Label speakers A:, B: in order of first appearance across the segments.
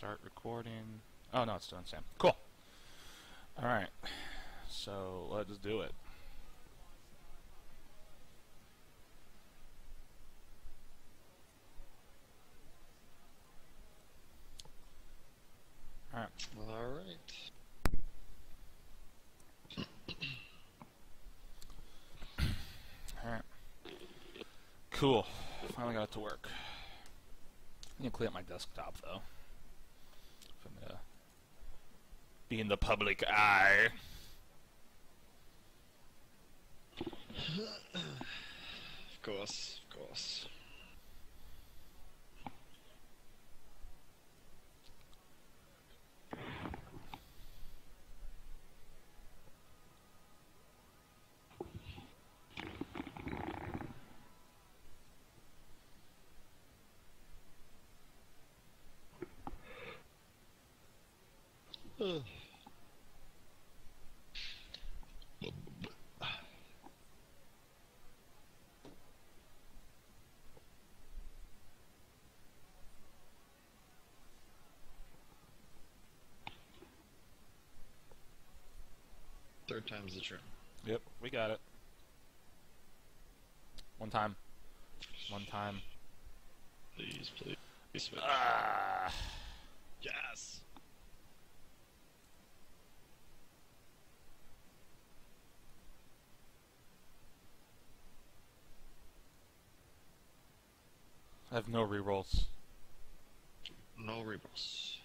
A: Start recording. Oh no, it's done, Sam. Cool. All right. So let's do it. All right.
B: All right.
A: All right. Cool. Finally got it to work. I need to clean up my desktop though. If I'm gonna be in the public eye.
B: Of course, of course. Third time's the charm.
A: Yep, we got it. One time. One time.
B: Please, please.
A: Ah.
B: yes.
A: I have no rerolls.
B: No rebels.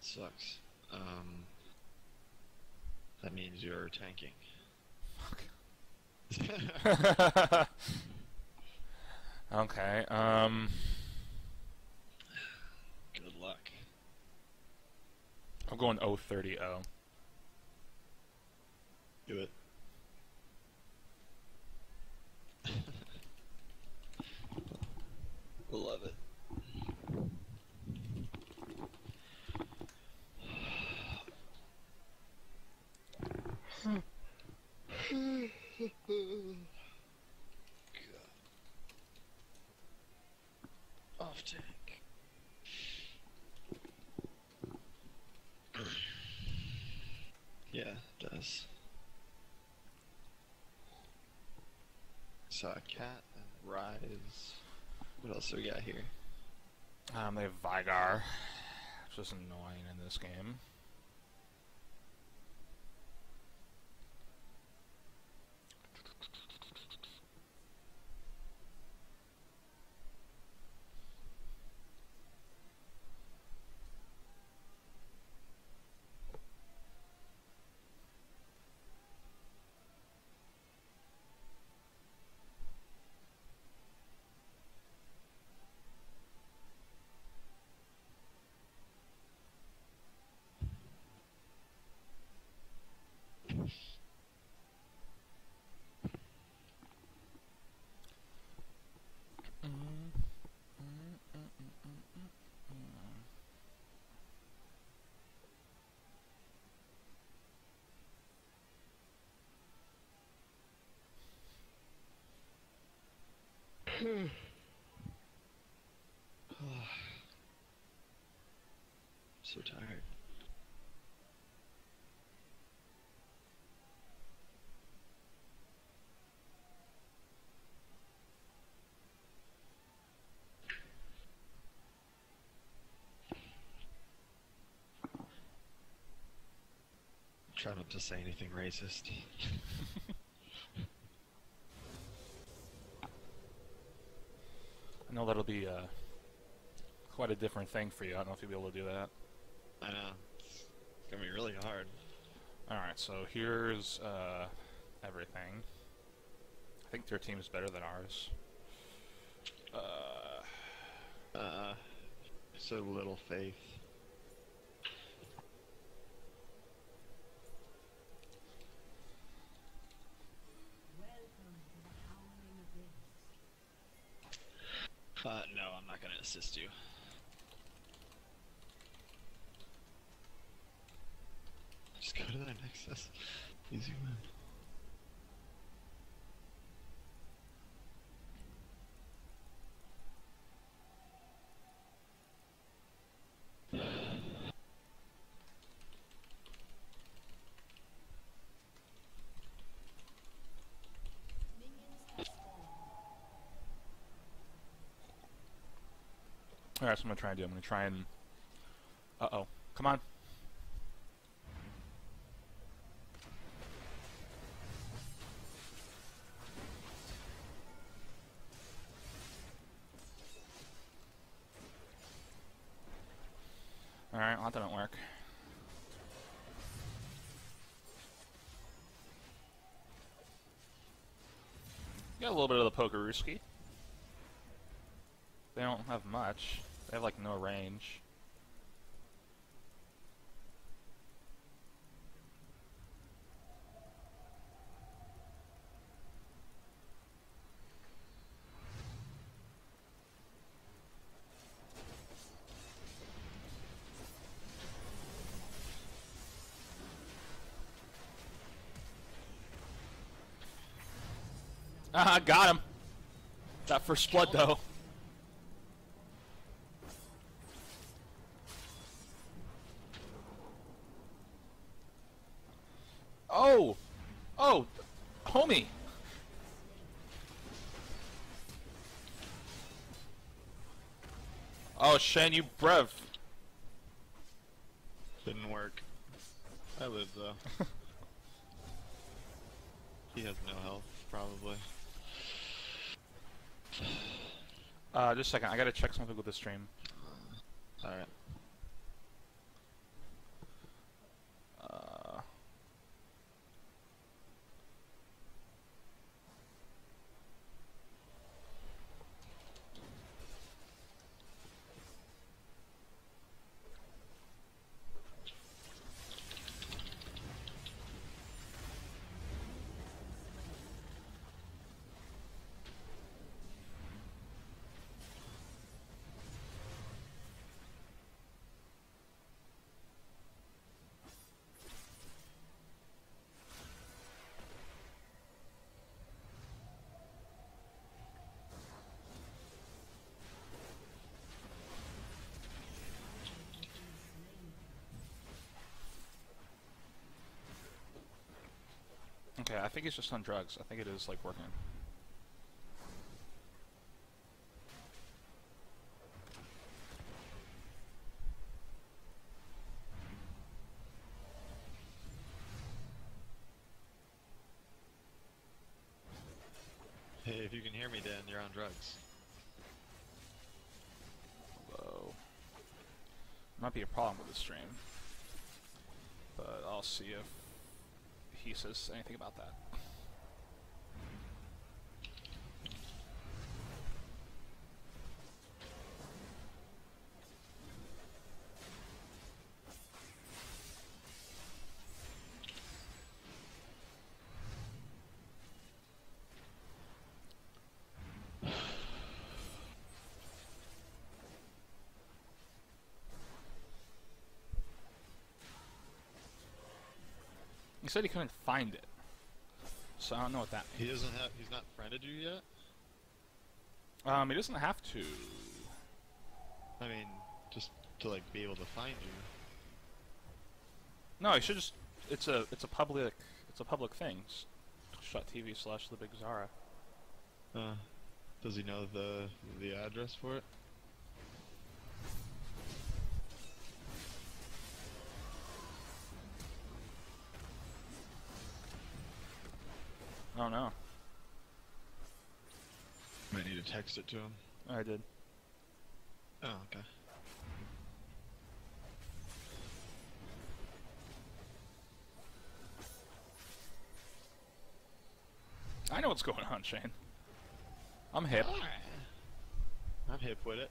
B: Sucks. Um. That means you're tanking.
A: okay. Um.
B: Good luck.
A: I'm going 030
B: Do it. Love it. God. Yeah, it does. Saw a cat and Ryze. What else do we got here?
A: Um, they have Veigar, which is annoying in this game.
B: so tired. Try not to say anything racist.
A: know that'll be uh, quite a different thing for you. I don't know if you'll be able to do that.
B: I know. It's gonna be really hard.
A: Alright, so here's uh, everything. I think their team is better than ours. Uh,
B: Uh, so little faith.
C: Welcome to the Howling Abyss.
B: Uh, no, I'm not gonna assist you. Just go to the Nexus. Easy win.
A: Alright, so I'm gonna try and do. I'm gonna try and. Uh oh. Come on. Alright, well, that didn't work. Got a little bit of the Pokerooski. They don't have much. They have like no range. Ah, got him. That first blood though. Oh! Oh! Homie! Oh, Shane, you brev.
B: Didn't work. I live though. he has no health, probably.
A: Uh, just a second, I gotta check something with the stream.
B: Alright.
A: Okay, I think he's just on drugs. I think it is like working.
B: Hey, if you can hear me, Dan, you're on drugs.
A: Although, might be a problem with the stream. But I'll see if he anything about that. He said he couldn't find it. So I don't know what that means.
B: He doesn't have. He's not friended you yet.
A: Um, he doesn't have to.
B: I mean, just to like be able to find you.
A: No, he should just. It's a it's a public it's a public thing. S- Shut TV slash the Big Zara.
B: Uh, does he know the the address for it?
A: Oh, I don't know.
B: Might need to text it to him.
A: I did.
B: Oh, okay.
A: I know what's going on, Shane. I'm hip.
B: I'm hip with it.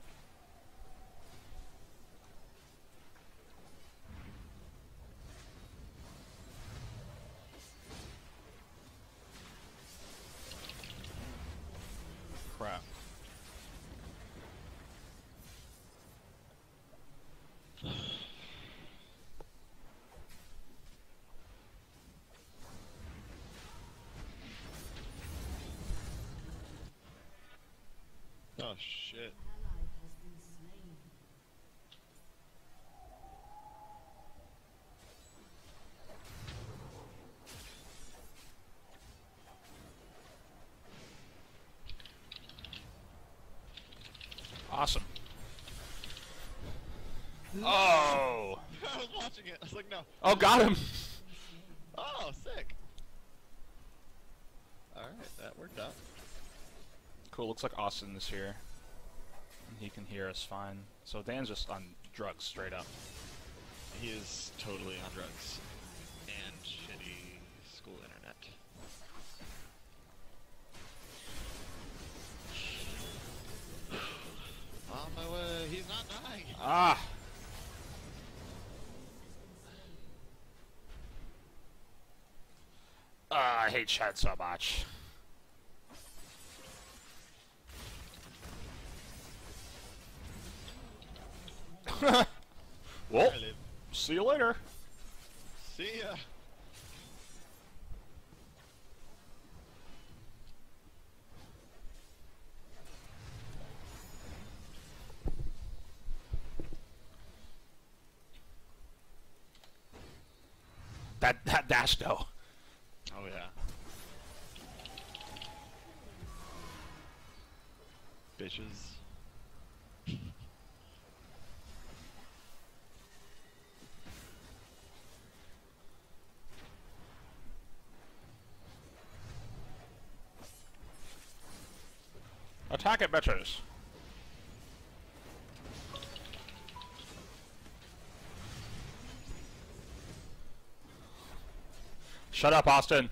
B: Oh shit.
C: ally has been slain.
A: Awesome. Oh!
B: I was watching it. I was like, no.
A: Oh, got him!
B: Oh, sick. Alright, that worked out.
A: Cool, looks like Austin is here. And he can hear us fine. So Dan's just on drugs, straight up.
B: He is totally on drugs. And shitty school internet. On my way. He's not dying.
A: Ah! Ah, I hate Chad so much. well, see you later.
B: See ya.
A: That that dash though.
B: Oh yeah. Bitches.
A: Attack it, bitches. Shut up, Austin.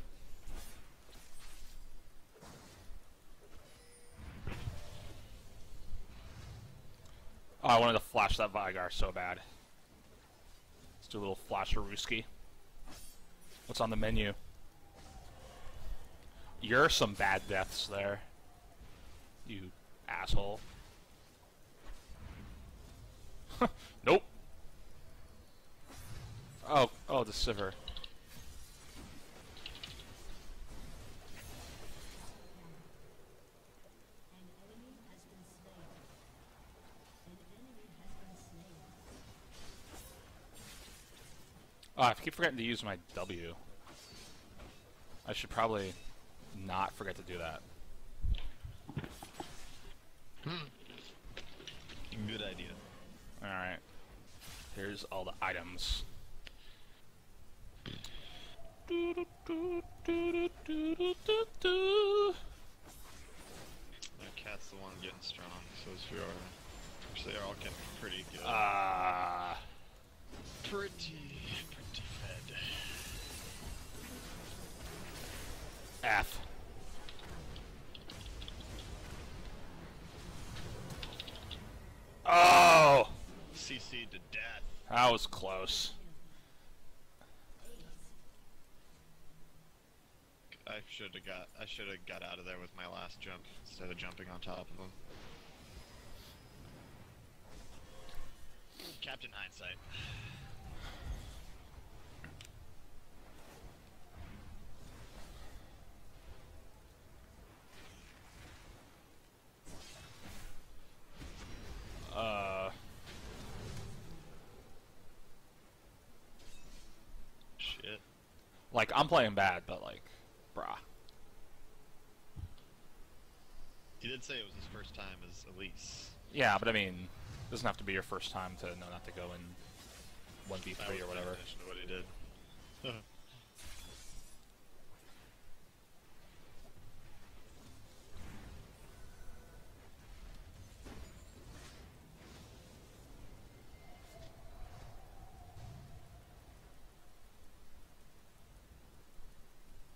A: Oh, I wanted to flash that Veigar so bad. Let's do a little flasherooski. What's on the menu? You're some bad deaths there. You asshole. nope. Oh, oh, the Sivir. Oh, I keep forgetting to use my W. I should probably not forget to do that.
B: Good idea.
A: Alright. Here's all the items.
B: That cat's the one getting strong, so is Fiora. Which they are all getting pretty good.
A: Ah.
B: pretty, pretty fed.
A: F. Oh!
B: CC to death.
A: That was close.
B: I should have got. I should have got out of there with my last jump instead of jumping on top of him. Captain Hindsight.
A: Uh.
B: Shit.
A: Like, I'm playing bad, but like, brah.
B: He did say it was his first time as Elise.
A: Yeah, but I mean, it doesn't have to be your first time to know not to go in 1v3 or whatever.
B: what he did.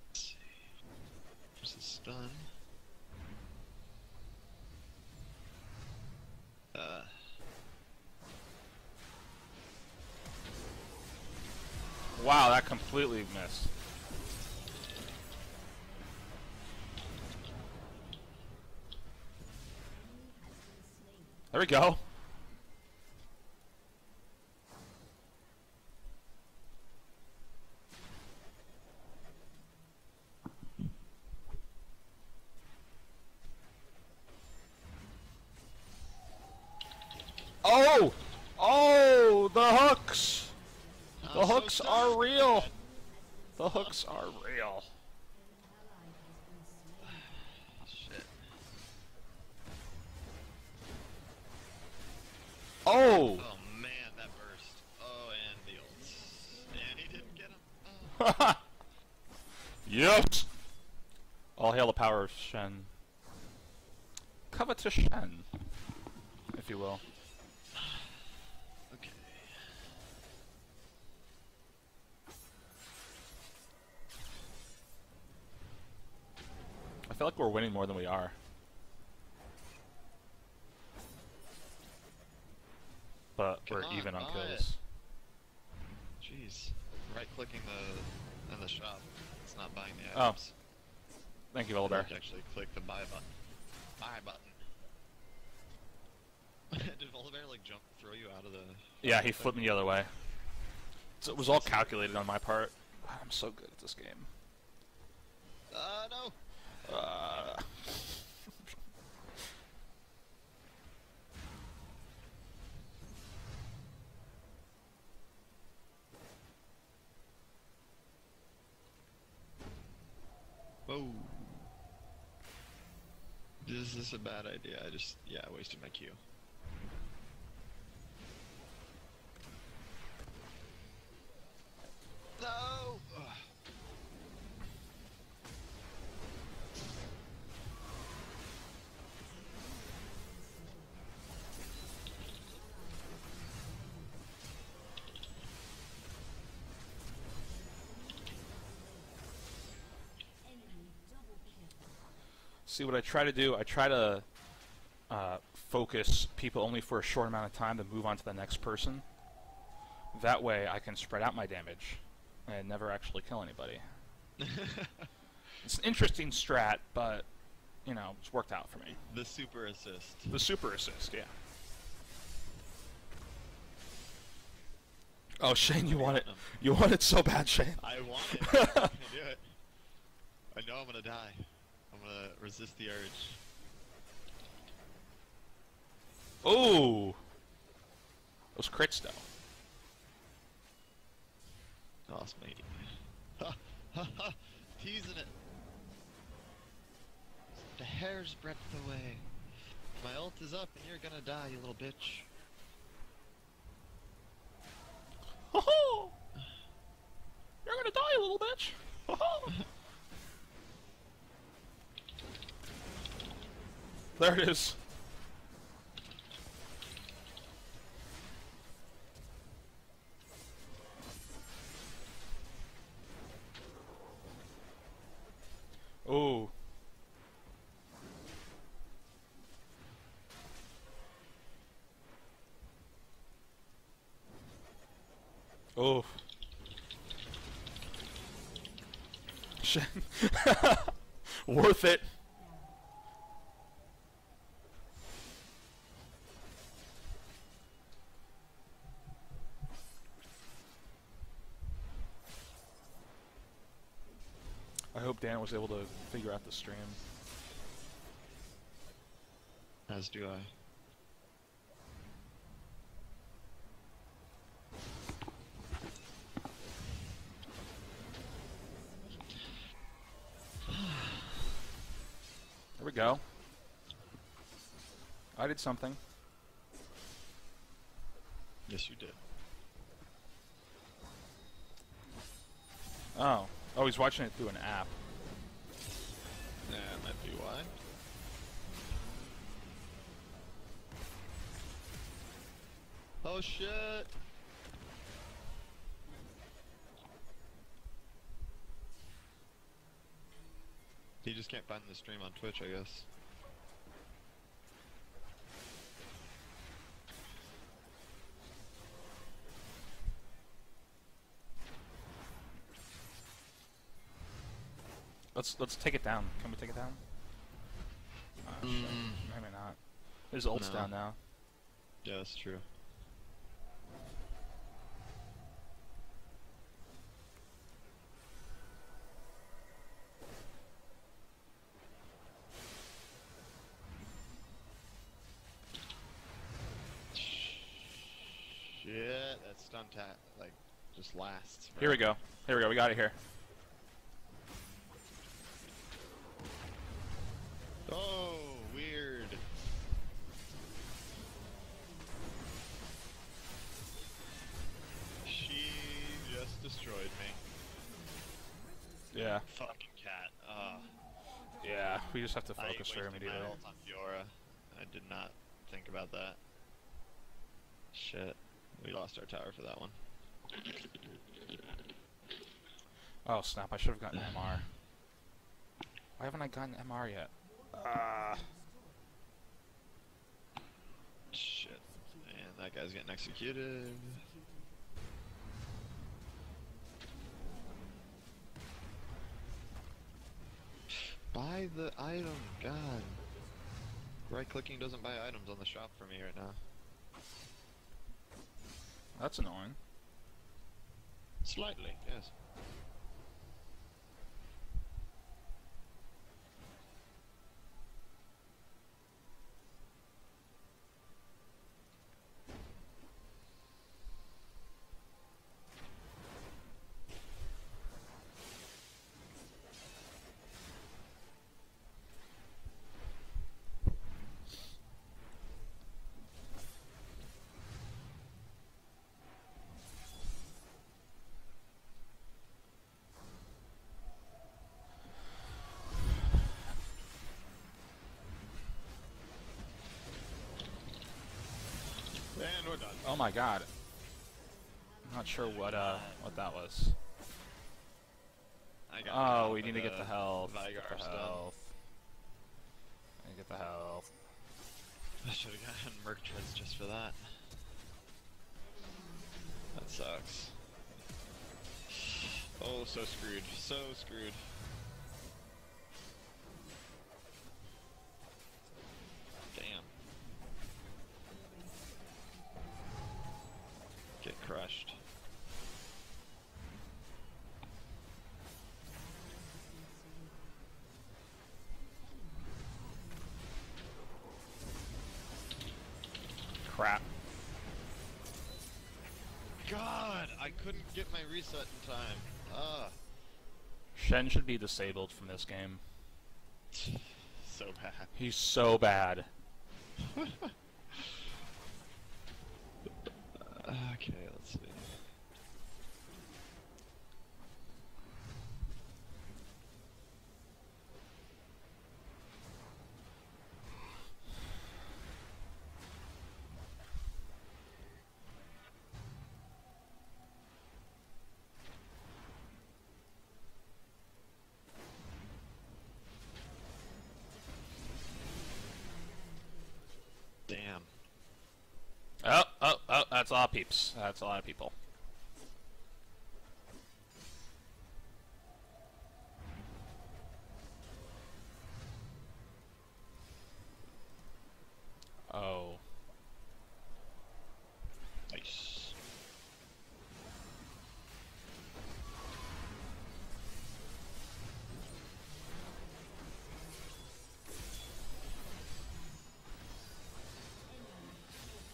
B: Let's see. There's a stun. Uh,
A: Wow, that completely missed. There we go. Oh! Oh, the hooks! The hooks are real. The hooks are real.
B: Shit.
A: Oh!
B: Oh man, that burst. Oh, and the old, And he didn't get him. Oh.
A: yes! All hail the power of Shen. Cover to Shen, if you will. Feel like we're winning more than we are. But
B: Come
A: we're
B: on,
A: even on
B: buy
A: kills.
B: Jeez. Right clicking the in the shop. It's not buying the
A: Oh.
B: items.
A: Thank you,
B: You
A: Volibear.
B: have to actually click the buy button. Buy button. Did Volibear like jump throw you out of the
A: Yeah, he flipped me the other way. So it was all calculated on my part. I'm so good at this game.
B: Uh no! Whoa. This is a bad idea. I just yeah, I wasted my Q. No!
A: See what I try to do? I try to uh, focus people only for a short amount of time to move on to the next person. That way, I can spread out my damage and never actually kill anybody. It's an interesting strat, but you know, it's worked out for me.
B: the super assist.
A: The super assist, yeah. Oh, Shane, you want it? You want it so bad, Shane.
B: I want it. I can do it. I know I'm gonna die. I'm gonna resist the urge.
A: Oh, those crits though.
B: Lost me. Ha ha ha! Teasing it. The hair's breadth away. My ult is up and you're gonna die, you little bitch.
A: Ho-ho! You're gonna die, you little bitch. Ho-ho! there it is. Oh. Oh. Shit. Worth it. I was able to figure out the stream.
B: As do I.
A: There we go. I did something.
B: Yes, you did.
A: Oh. Oh, he's watching it through an app.
B: Oh shit! He just can't find the stream on Twitch, I guess.
A: Let's let's take it down. Can we take it down? Oh.
B: Mm.
A: Maybe not. There's ult's
B: No.
A: down now.
B: Yeah, that's true. Shit, that stun tap like just lasts.
A: Here we go. Here we go. We got it here.
B: Oh, weird. She just destroyed me.
A: Yeah,
B: Fucking cat. Uh,
A: yeah. We just have to focus her immediately.
B: ult on Fiora. I did not think about that. Shit. We lost our tower for that one.
A: Oh snap! I should have gotten MR. Why haven't I gotten MR yet? Ah.
B: Shit. And that guy's getting executed. Buy the item, god. Right clicking doesn't buy items on the shop for me right now.
A: That's annoying.
B: Slightly, yes.
A: Oh my god. I'm not sure what uh what that was.
B: I got
A: Oh, we need to get the health. Get the health. I get the health.
B: I should have gotten Merc Treads just for that. That sucks. Oh, so screwed. So screwed. God, I couldn't get my reset in time. Ah,
A: Shen should be disabled from this game.
B: so bad.
A: He's so bad.
B: Okay, let's see. Damn.
A: Oh, oh, oh, that's a lot of peeps. That's a lot of people. Oh.
B: Nice.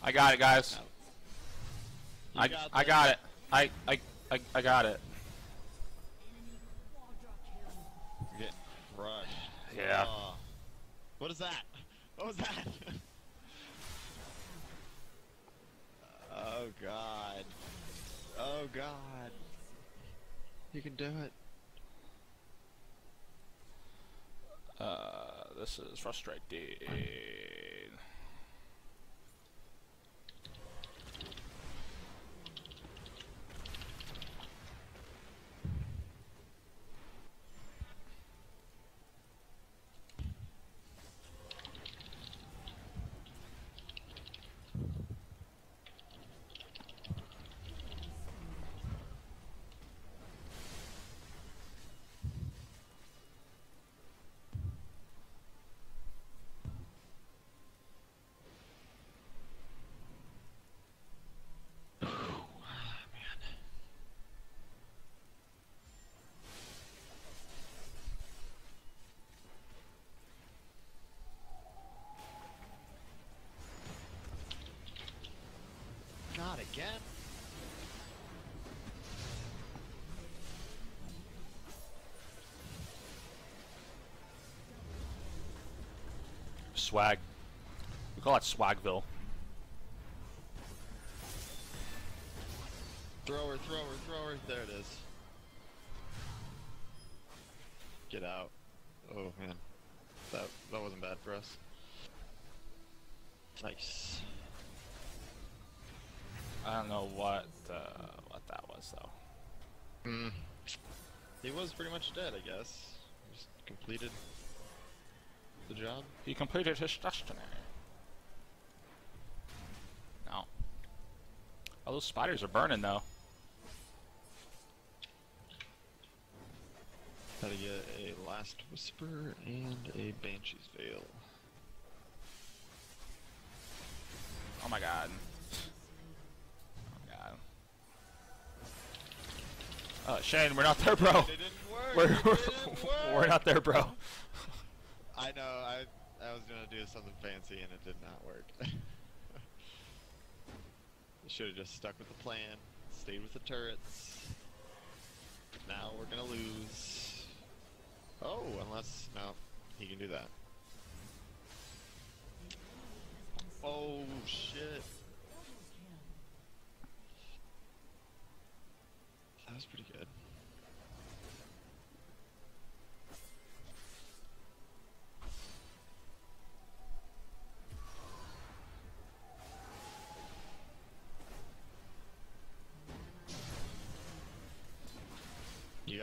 A: I got it, guys. I,
B: got
A: I got it. I, I, I, I got it.
B: Getting crushed.
A: Yeah.
B: Oh. What is that? What was that? oh god. Oh god. You can do it.
A: Uh, this is frustrating.
B: Not again.
A: Swag. We call that Swagville.
B: Thrower, thrower, thrower. There it is. Get out. Oh man. That that wasn't bad for us. Nice.
A: I don't know what uh, what that was though.
B: Hmm. He was pretty much dead, I guess. Just completed the job.
A: He completed his destiny. No. All those spiders are burning though.
B: To get a last whisper and a banshee's veil.
A: Oh my god. Oh my god. Oh Shane, we're not there, bro.
B: It didn't work.
A: We're we're not there, bro.
B: I know. I I was gonna do something fancy and it did not work. Should have just stuck with the plan. Stayed with the turrets. Now we're gonna lose. Oh, unless no, he can do that. Oh shit! That was pretty good.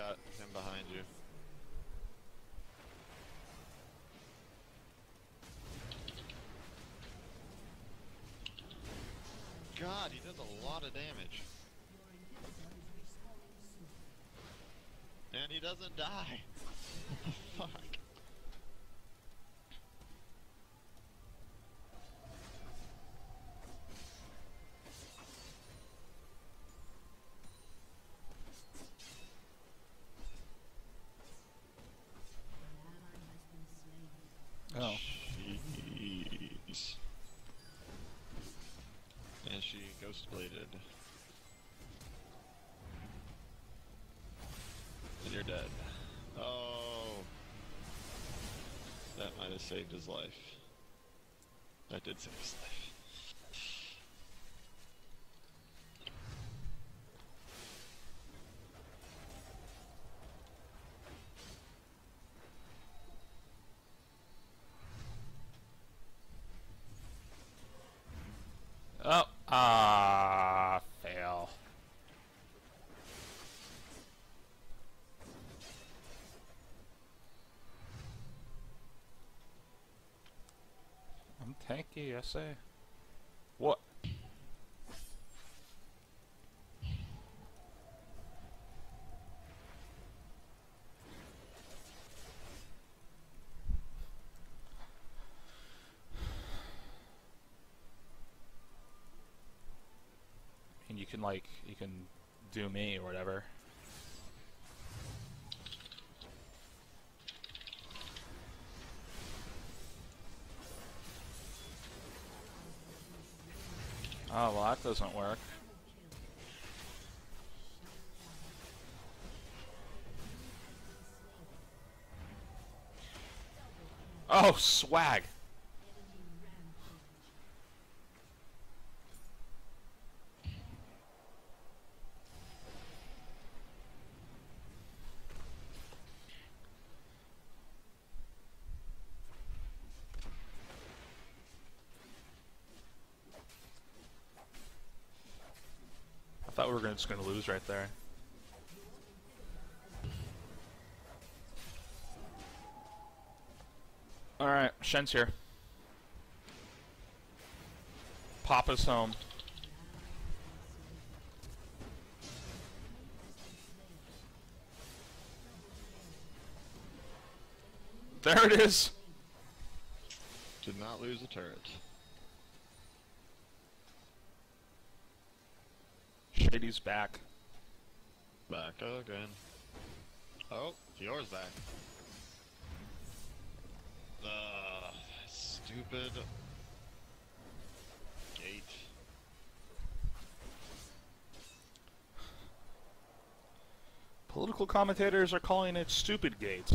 B: Got him behind you. God, he does a lot of damage. And he doesn't die. What the fuck?
A: Oh.
B: Jeez. And she ghost bladed. And you're dead. Oh. That might have saved his life. That did save his life.
A: Oh. Ah. fail. I'm tanky, Say. What? And you can like you can do me or whatever. Oh well doesn't work. Oh swag. Gonna, lose right there. Alright, Shen's here. Papa's home. There it is!
B: Did not lose a turret.
A: Shady's back.
B: Back again. Oh, Fior's back. Ugh, stupid gate.
A: Political commentators are calling it stupid gate.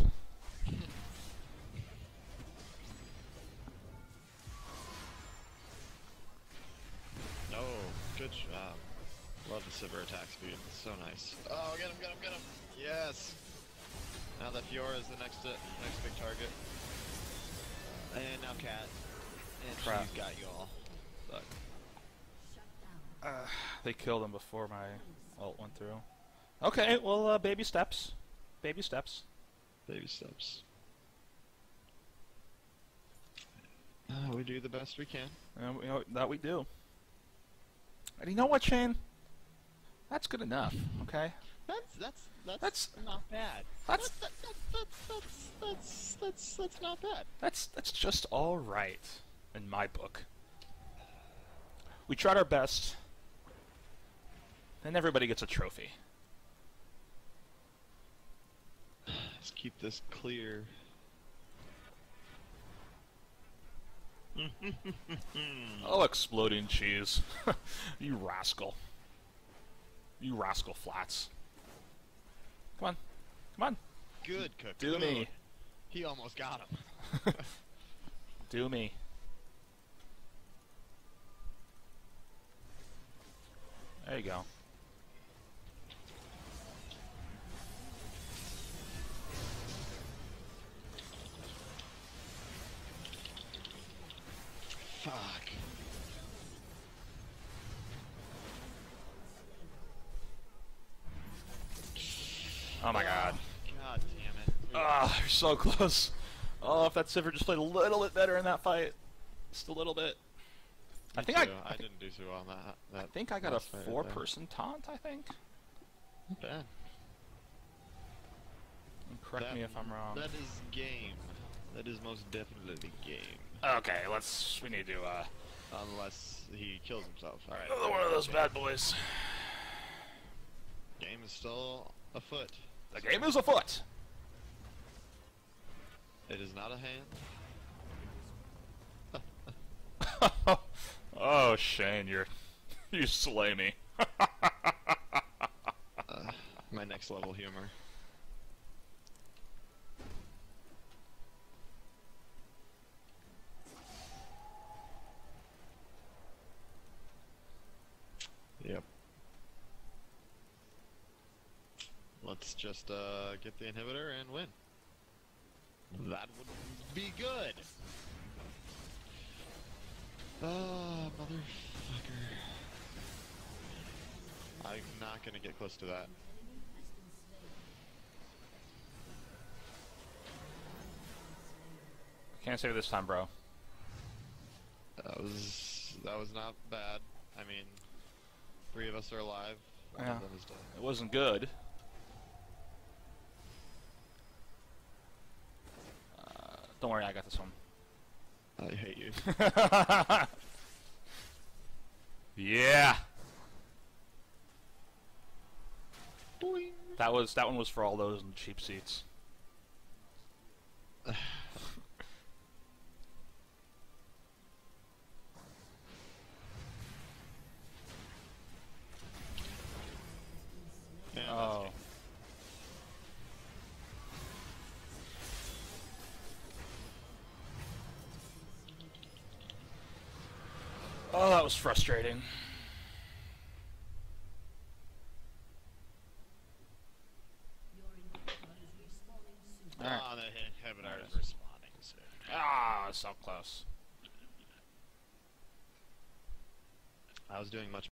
A: They killed him before my ult went through. Okay, well, uh, baby steps. Baby steps.
B: Baby steps. Uh, we do the best we can.
A: And you know, that we do. And you know what, Shane? That's good enough, okay?
B: That's that's that's,
A: That's-
B: not bad.
A: that's-
B: that, that, that's that's that's that's that's not bad.
A: That's that's just all right in my book. We tried our best, and everybody gets a trophy.
B: Let's keep this clear.
A: Oh, exploding cheese! you rascal! You Rascal Flatts! Come on, come on,
B: Good cook.
A: do me,
B: He almost got him.
A: do me. There you go.
B: Fuck.
A: Oh my god.
B: God damn it.
A: Ah, you're so close. Oh, if that Sivir just played a little bit better in that fight. Just a little bit. I think I. I,
B: I
A: think,
B: didn't do too well on that.
A: I think I got a
B: last fight right there.
A: four-person taunt, I think.
B: Not bad.
A: And Correct
B: That-
A: me if I'm wrong.
B: That is game. That is most definitely game.
A: Okay, let's, we need to, uh,
B: Unless he kills himself. Alright.
A: another one of those bad boys.
B: Game is still afoot.
A: The game is afoot!
B: It is not a hand.
A: oh, Shane, you're, you slay me.
B: Uh, my next level humor. Yep. Let's just uh, get the inhibitor and win. That would be good. Ah, motherfucker. I'm not gonna get close to that.
A: Can't save this time, bro.
B: That was that was not bad. I mean, three of us are alive. One
A: Yeah.
B: of them is dead.
A: It wasn't good. Don't worry, I got this one.
B: I hate you.
A: yeah!
B: Boing.
A: That was that one was for all those in cheap seats.
B: Yeah,
A: Oh. Oh, that was frustrating.
C: Your inhibitor is respawning soon.
A: Alright.
B: Ah, the inhibitor
A: There
B: is
A: it is.
B: responding soon.
A: Ah, so close.
B: I was doing much